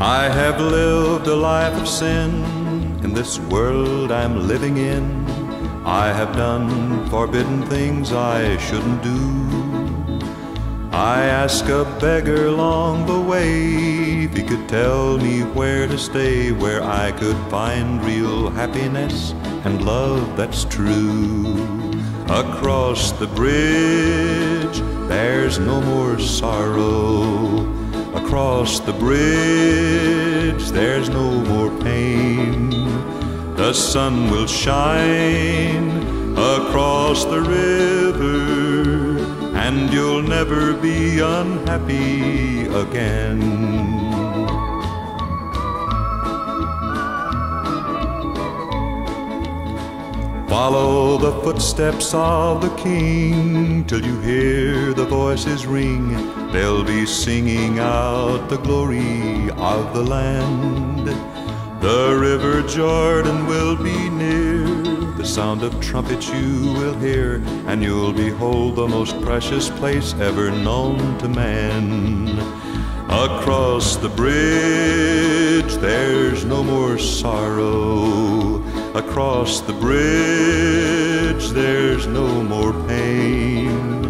I have lived a life of sin in this world I'm living in. I have done forbidden things I shouldn't do. I asked a beggar along the way if he could tell me where to stay, where I could find real happiness and love that's true. Across the bridge, there's no more sorrow. Across the bridge, there's no more pain. The sun will shine across the river, and you'll never be unhappy again. Follow the footsteps of the king till you hear the voices ring. They'll be singing out the glory of the land. The river Jordan will be near. The sound of trumpets you will hear, and you'll behold the most precious place ever known to man. Across the bridge, there's no more sorrow. Across the bridge, there's no more pain.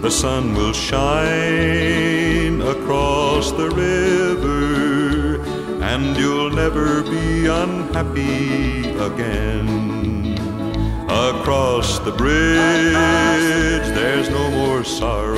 The sun will shine across the river, and you'll never be unhappy again. Across the bridge, there's no more sorrow.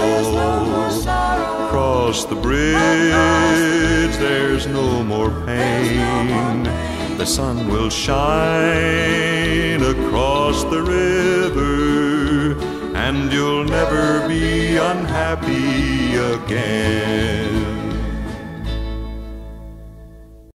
Across the bridge, there's no more pain. The sun will shine across the river, and you'll never be unhappy again.